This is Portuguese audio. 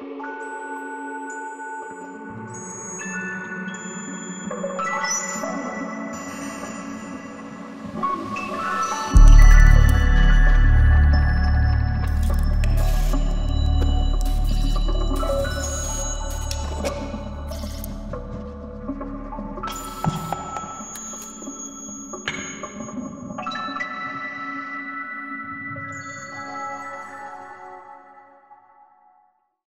Música